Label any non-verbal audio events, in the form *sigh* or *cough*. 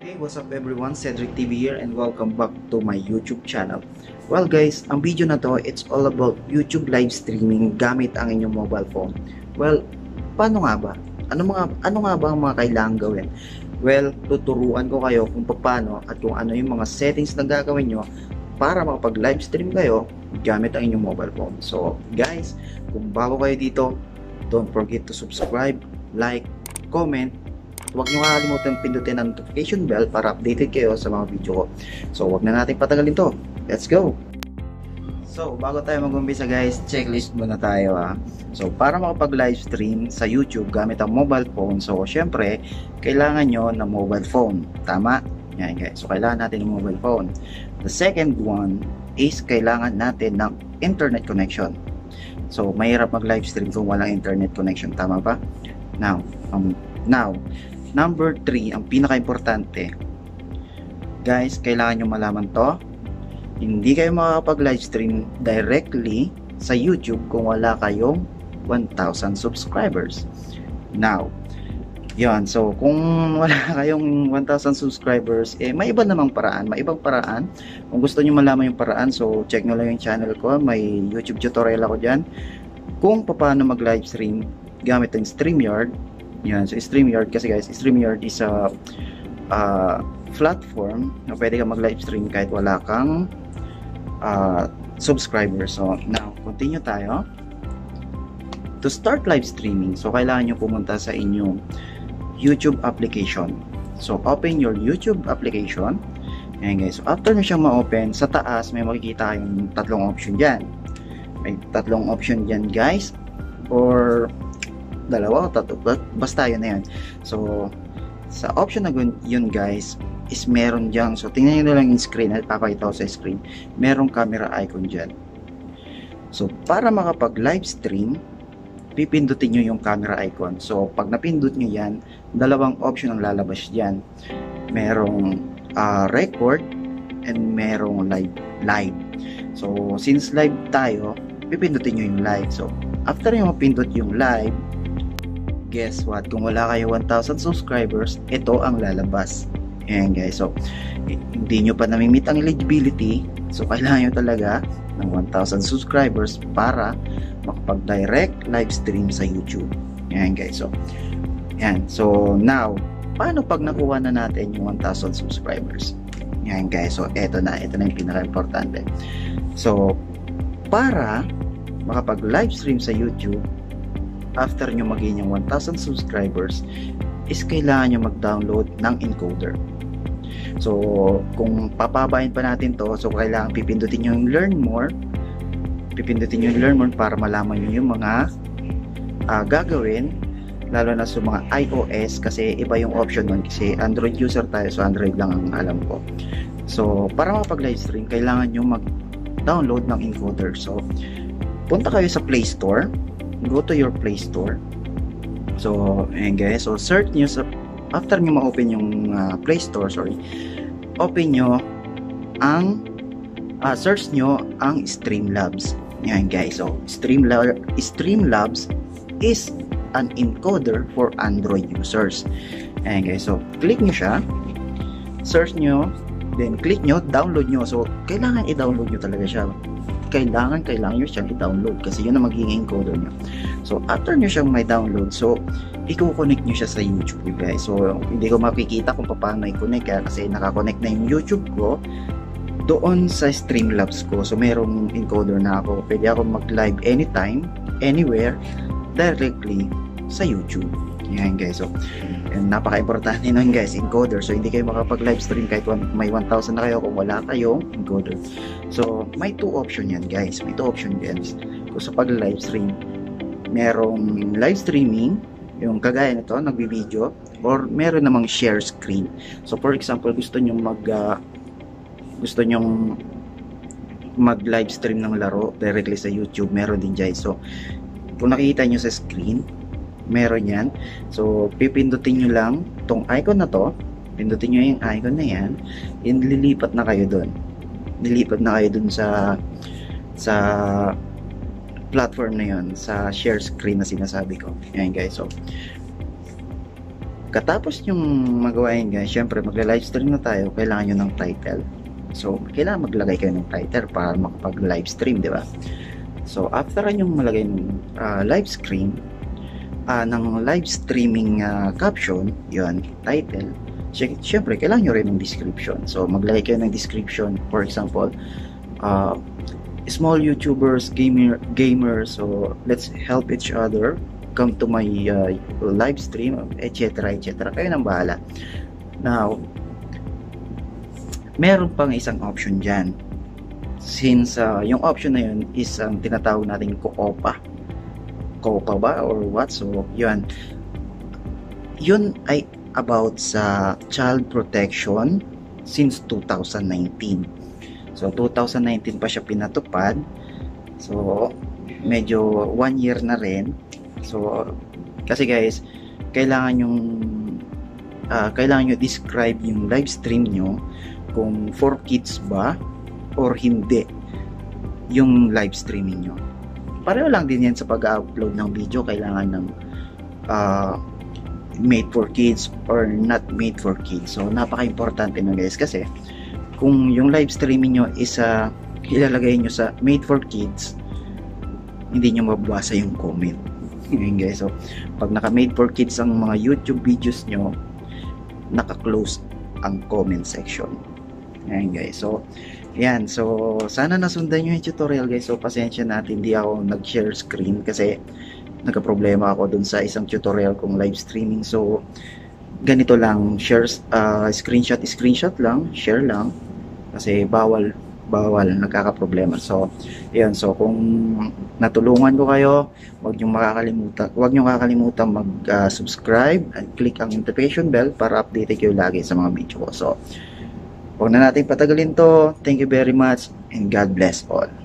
Hey, what's up everyone? Cedric TV here and welcome back to my YouTube channel. Well guys, ang video na to, it's all about YouTube live streaming gamit ang inyong mobile phone. Well, paano nga ba? Ano mga ano nga ba ang mga kailangan gawin? Well, tuturuan ko kayo kung paano at kung ano yung mga settings na gagawin nyo para makapag live stream kayo gamit ang inyong mobile phone. So, guys, kung bago kayo dito, don't forget to subscribe, like, comment, Huwag nyo kakalimutan pindutin ang notification bell para updated kayo sa mga video ko. So, huwag na natin patagalin to. Let's go! So, bago tayo mag-umpisa guys, checklist muna tayo ah. So, para makapag live stream sa YouTube gamit ang mobile phone, so syempre, kailangan nyo ng mobile phone. Tama? Yan guys. So, kailangan natin ng mobile phone. The second one is kailangan natin ng internet connection. So, mahirap mag-live stream kung walang internet connection. Tama ba? Now, um, now, Number 3, ang pinaka-importante. Guys, kailangan nyo malaman to. Hindi kayo makakapag live stream directly sa YouTube kung wala kayong 1,000 subscribers. Now, yon So, kung wala *laughs* kayong 1,000 subscribers, eh, may iba namang paraan. May ibang paraan. Kung gusto nyo malaman yung paraan, so check nyo lang yung channel ko. May YouTube tutorial ako dyan. Kung paano mag-live stream gamit ang StreamYard yan, so StreamYard kasi guys, StreamYard is a uh, platform na pwede ka mag-live stream kahit wala kang uh, subscriber. So, now, continue tayo. To start live streaming, so kailangan nyo pumunta sa inyong YouTube application. So, open your YouTube application. Ayan guys, so after nyo siyang ma-open, sa taas may makikita yung tatlong option dyan. May tatlong option dyan guys. Or dalawa o tatlo, basta yun na yun. So, sa option na yun guys, is meron dyan. So, tingnan nyo na lang yung screen at papakita ko sa screen. Merong camera icon dyan. So, para makapag live stream, pipindutin nyo yung camera icon. So, pag napindot nyo yan, dalawang option ang lalabas dyan. Merong uh, record and merong live. live. So, since live tayo, pipindutin nyo yung live. So, after nyo mapindot yung live, guess what? Kung wala kayo 1,000 subscribers, ito ang lalabas. Ayan guys, so hindi nyo pa namimit ang eligibility, so kailangan nyo talaga ng 1,000 subscribers para makapag-direct live stream sa YouTube. Ayan guys, so yan. So now, paano pag nakuha na natin yung 1,000 subscribers? Yan guys, so eto na, ito na yung pinaka-importante. So, para makapag live stream sa YouTube, after nyo maging yung 1,000 subscribers is kailangan nyo mag-download ng encoder. So, kung papabayin pa natin to, so kailangan pipindutin nyo yung learn more, pipindutin nyo yung learn more para malaman nyo yung mga uh, gagawin, lalo na sa mga iOS kasi iba yung option nun kasi Android user tayo, so Android lang ang alam ko. So, para makapag live stream, kailangan nyo mag-download ng encoder. So, punta kayo sa Play Store, go to your Play Store. So, ayan guys. So, search nyo sa, after nyo ma-open yung uh, Play Store, sorry, open nyo ang, uh, search nyo ang Streamlabs. Ayan guys. So, Streamlabs, Streamlabs is an encoder for Android users. Ayan guys. So, click nyo siya. Search nyo. Then, click nyo. Download nyo. So, kailangan i-download nyo talaga siya kailangan, kailangan nyo siyang i-download kasi yun ang magiging encoder nyo. So, after nyo siyang may download, so, i-connect nyo siya sa YouTube guys. So, hindi ko makikita kung paano i-connect kaya kasi nakakonect na yung YouTube ko doon sa Streamlabs ko. So, merong encoder na ako. Pwede ako mag-live anytime, anywhere, directly sa YouTube. Yan guys. So, napaka-importante nun guys, encoder. So, hindi kayo makapag live stream kahit may 1,000 na kayo kung wala kayong encoder. So, may two option yan guys. May two option guys. Kung sa pag live stream, merong live streaming, yung kagaya nito, nagbi-video, or meron namang share screen. So, for example, gusto nyo mag, uh, gusto nyo mag live stream ng laro directly sa YouTube, meron din dyan. So, kung nakikita nyo sa screen, meron yan. So, pipindutin nyo lang tong icon na to. Pindutin nyo yung icon na yan. And lilipat na kayo doon. Lilipat na kayo doon sa sa platform na yon sa share screen na sinasabi ko. Ayan guys. So, Katapos yung magawa yun guys, syempre magla-live stream na tayo, kailangan nyo ng title. So, kailangan maglagay kayo ng title para makapag-live stream, di ba? So, after yung malagay ng uh, live stream, uh, ng live streaming uh, caption, yun, title, syempre, kailangan nyo rin ng description. So, maglagay kayo ng description. For example, uh, small YouTubers, gamer, gamers, so let's help each other come to my uh, live stream, etc. etc. Kayo nang bahala. Now, meron pang isang option dyan. Since uh, yung option na yun is ang um, tinatawag natin koopa. Koopa ba or what? So, yun. Yun ay about sa child protection since 2019. So, 2019 pa siya pinatupad. So, medyo one year na rin So, kasi guys, kailangan yung uh, kailangan nyo describe yung live stream nyo kung for kids ba or hindi yung live streaming nyo. Pareho lang din yan sa pag-upload ng video, kailangan ng uh, made for kids or not made for kids. So, napaka-importante nun guys. Kasi kung yung live streaming nyo is uh, ilalagay nyo sa made for kids, hindi nyo mabasa yung comment. Yun guys so pag naka made for kids ang mga youtube videos nyo naka-close ang comment section yan guys. So yan so sana nasundan nyo yung tutorial guys. So pasensya natin hindi ako nag-share screen kasi nagka-problema ako dun sa isang tutorial kong live streaming. So ganito lang. Share uh, screenshot screenshot lang. Share lang. Kasi bawal bawal. Nagkakaproblema. So, yan. So, kung natulungan ko kayo, huwag niyo makakalimutan, huwag niyo kakalimutan mag-subscribe uh, and click ang notification bell para update kayo lagi sa mga video ko. So, huwag na natin patagalin to. Thank you very much and God bless all.